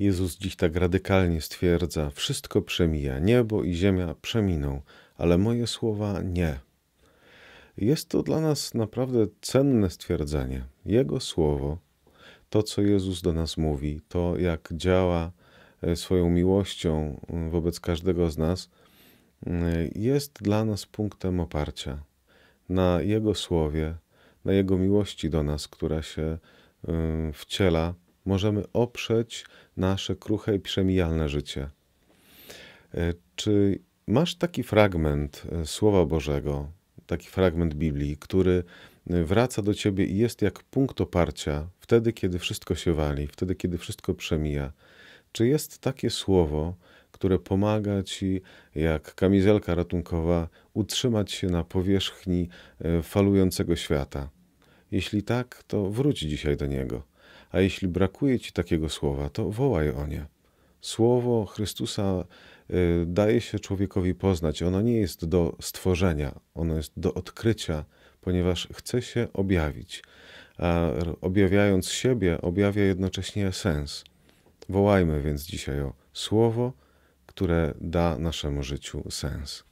Jezus dziś tak radykalnie stwierdza: Wszystko przemija, niebo i ziemia przeminą, ale moje słowa nie. Jest to dla nas naprawdę cenne stwierdzenie. Jego słowo, to co Jezus do nas mówi, to jak działa e, swoją miłością mm, wobec każdego z nas, mm, jest dla nas punktem oparcia. Na Jego słowie, na Jego miłości do nas, która się y, wciela, możemy oprzeć nasze kruche i przemijalne życie. E, czy masz taki fragment e, Słowa Bożego, taki fragment Biblii, który e, wraca do ciebie i jest jak punkt oparcia wtedy, kiedy wszystko się wali, wtedy, kiedy wszystko przemija? Czy jest takie słowo, które pomaga ci, jak kamizelka ratunkowa, utrzymać się na powierzchni falującego świata? Jeśli tak, to wróć dzisiaj do niego. A jeśli brakuje ci takiego słowa, to wołaj o nie. Słowo Chrystusa y, daje się człowiekowi poznać. Ono nie jest do stworzenia, ono jest do odkrycia, ponieważ chce się objawić. A objawiając siebie, objawia jednocześnie sens. Wołajmy więc dzisiaj o słowo, które da naszemu życiu sens.